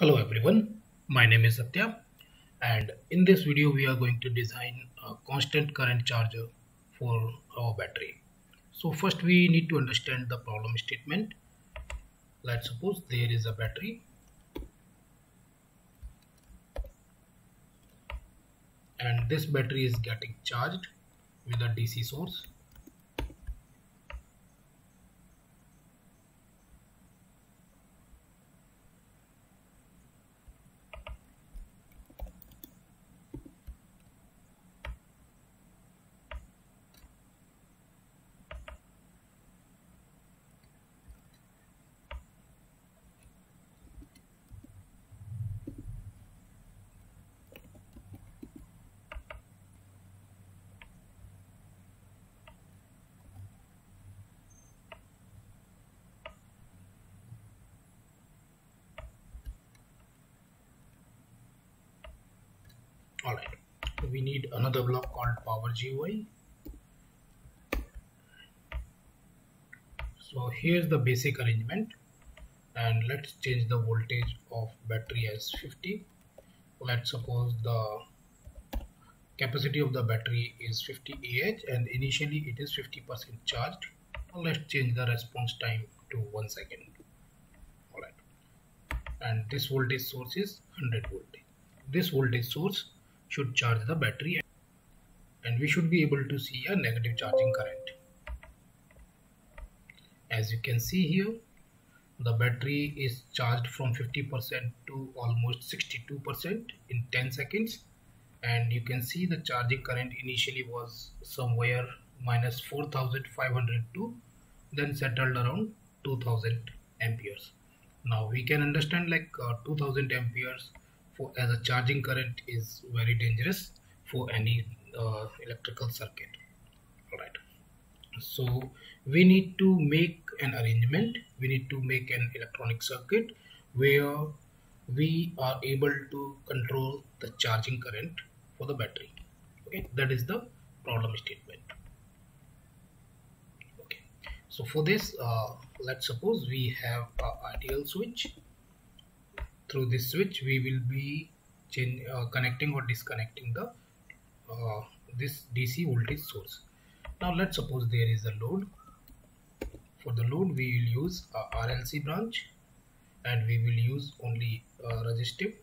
Hello everyone, my name is Satya and in this video we are going to design a constant current charger for our battery. So first we need to understand the problem statement. Let's suppose there is a battery and this battery is getting charged with a DC source all right. We need another block called power GUI so here's the basic arrangement. And let's change the voltage of battery as 50 let's suppose the capacity of the battery is 50 Ah and initially it is 50% charged. Let's change the response time to one second. All right. And this voltage source is 100 voltage this voltage source should charge the battery and we should be able to see a negative charging current. As you can see here, the battery is charged from 50% to almost 62% in 10 seconds and you can see the charging current initially was somewhere minus 4502 then settled around 2000 amperes now we can understand like uh, 2000 amperes for as a charging current is very dangerous for any uh, electrical circuit. All right so we need to make an arrangement. We need to make an electronic circuit where we are able to control the charging current for the battery. Okay? That is the problem statement. Okay. So for this uh, let's suppose we have a ideal switch through this switch we will be change, uh, connecting or disconnecting the uh, this DC voltage source. Now let's suppose there is a load. For the load we will use a RLC branch and we will use only uh, resistive.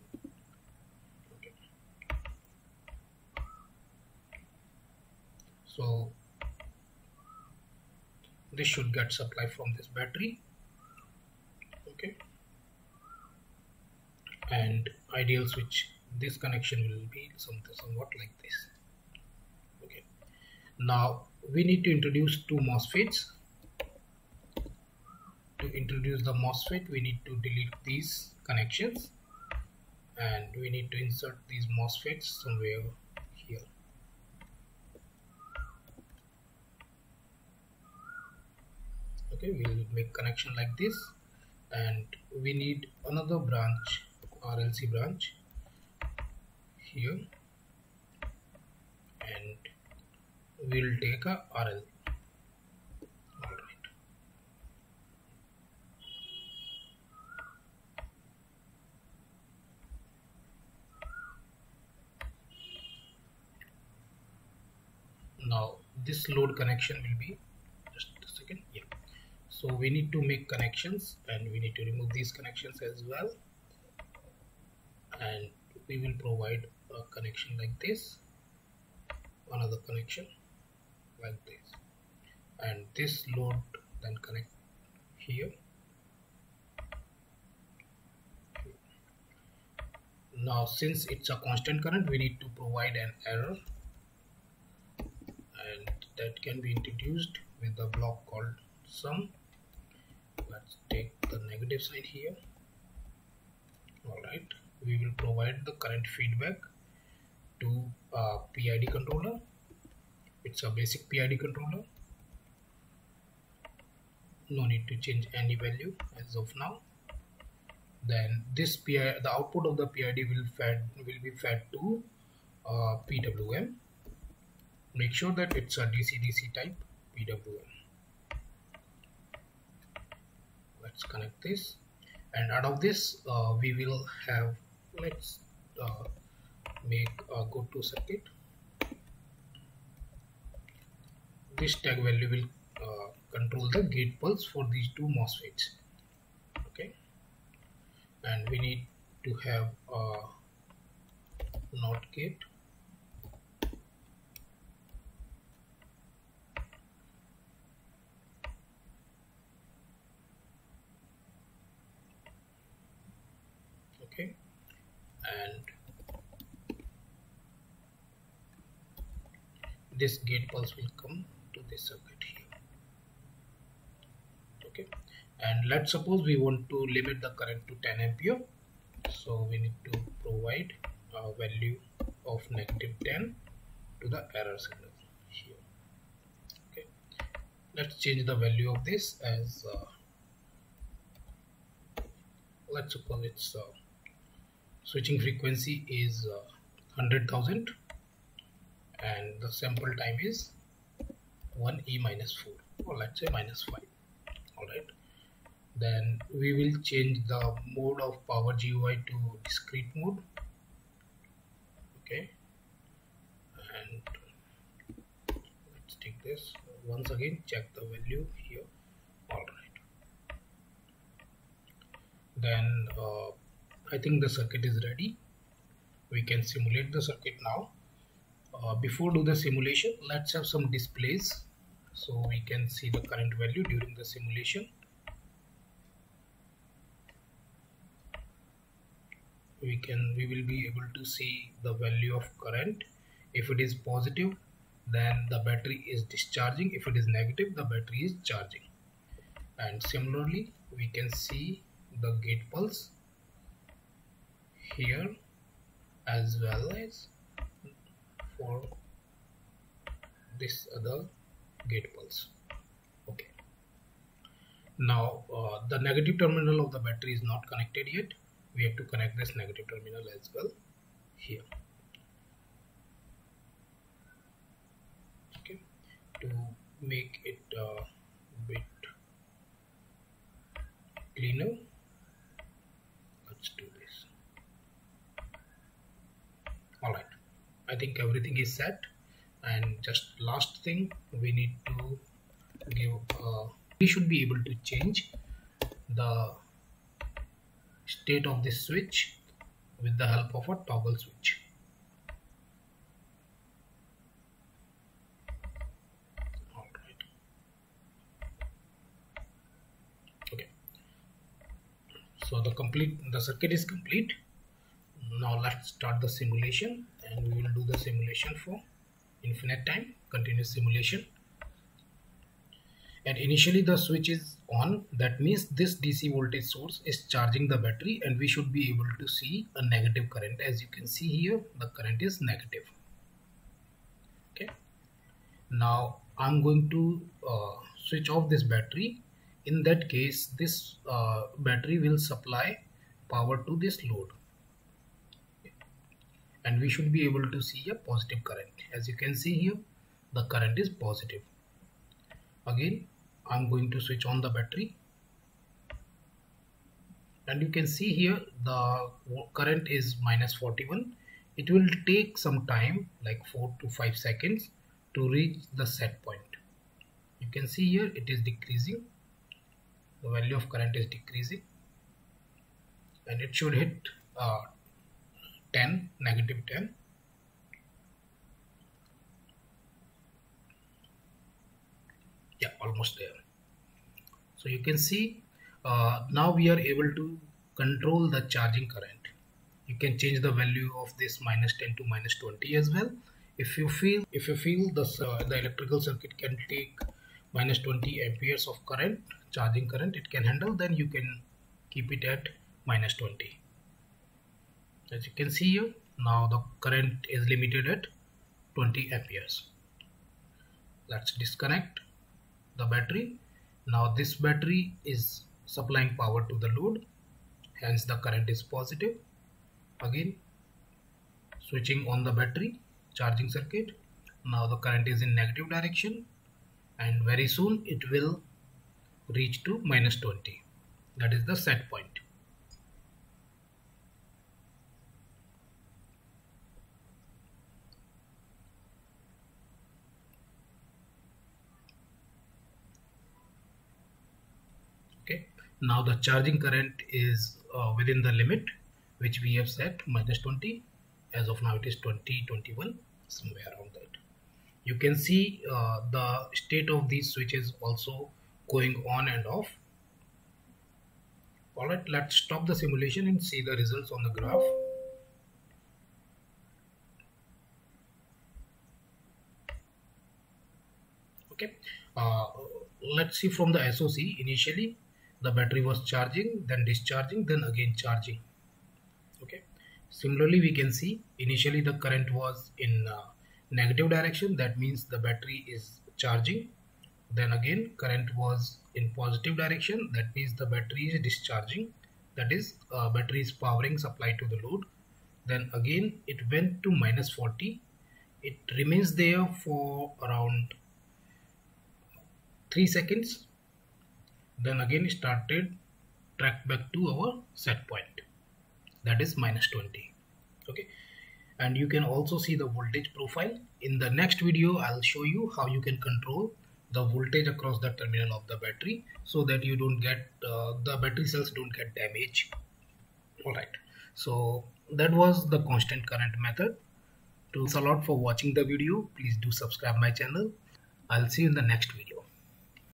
So this should get supply from this battery. Okay and ideal switch. This connection will be something somewhat like this. Okay. Now we need to introduce two MOSFETs. To introduce the MOSFET we need to delete these connections. And we need to insert these MOSFETs somewhere here. Okay we'll make connection like this. And we need another branch RLC branch. Here. And we'll take a RL alright. Now this load connection will be just a second yeah. So we need to make connections and we need to remove these connections as well and we will provide a connection like this. Another connection like this. And this load then connect here. Now since it's a constant current we need to provide an error. And that can be introduced with the block called sum. Let's take the negative sign here. All right we will provide the current feedback to a PID controller. It's a basic PID controller. No need to change any value as of now. Then this PID, the output of the PID will fed will be fed to uh, PWM make sure that it's a DC-DC type PWM let's connect this. And out of this uh, we will have let's uh, make a go to circuit. This tag value will uh, control the gate pulse for these two MOSFETs. Okay? And we need to have a NOT gate. Okay and this gate pulse will come to this circuit here. Okay. And let's suppose we want to limit the current to 10 ampere. So we need to provide a value of negative 10 to the error signal here. Okay. Let's change the value of this as uh, let's suppose it's uh, switching frequency is uh, 100,000 and the sample time is 1 e minus 4 or let's say minus 5 all right. Then we will change the mode of power GUI to discrete mode. Okay. And let's take this. Once again check the value here. All right. Then uh, I think the circuit is ready. We can simulate the circuit now. Uh, before do the simulation let's have some displays so we can see the current value during the simulation. We can we will be able to see the value of current. If it is positive then the battery is discharging. If it is negative the battery is charging. And similarly we can see the gate pulse here as well as for this other gate pulse. Okay. Now uh, the negative terminal of the battery is not connected yet. We have to connect this negative terminal as well here. Okay. To make it a uh, bit cleaner all right. I think everything is set. And just last thing we need to give uh, we should be able to change the state of this switch with the help of a toggle switch. All right. Okay. So the complete the circuit is complete now let's start the simulation and we will do the simulation for infinite time continuous simulation. And initially the switch is on. That means this DC voltage source is charging the battery and we should be able to see a negative current. As you can see here the current is negative. Okay. Now I'm going to uh, switch off this battery. In that case this uh, battery will supply power to this load and we should be able to see a positive current. As you can see here the current is positive. Again I'm going to switch on the battery. And you can see here the current is minus 41 it will take some time like 4 to 5 seconds to reach the set point. You can see here it is decreasing. The value of current is decreasing. And it should hit uh, 10 negative 10 yeah almost there. So you can see uh, now we are able to control the charging current. You can change the value of this minus 10 to minus 20 as well. If you feel if you feel the, uh, the electrical circuit can take minus 20 amperes of current charging current it can handle then you can keep it at minus 20 as you can see here now the current is limited at 20 amperes. Let's disconnect the battery. Now this battery is supplying power to the load hence the current is positive. Again switching on the battery charging circuit. Now the current is in negative direction and very soon it will reach to minus 20 that is the set point now the charging current is uh, within the limit which we have set minus 20 as of now it is 20 21 somewhere around that. You can see uh, the state of these switches also going on and off. Alright let's stop the simulation and see the results on the graph. Okay uh, let's see from the SOC initially the battery was charging then discharging then again charging. Okay. Similarly we can see initially the current was in uh, negative direction. That means the battery is charging. Then again current was in positive direction. That means the battery is discharging. That is uh, battery is powering supply to the load. Then again it went to minus 40 it remains there for around 3 seconds then again started track back to our set point. That is minus 20 okay? And you can also see the voltage profile. In the next video i'll show you how you can control the voltage across the terminal of the battery so that you don't get uh, the battery cells don't get damaged. All right. So that was the constant current method. Thanks a lot for watching the video. Please do subscribe my channel. I'll see you in the next video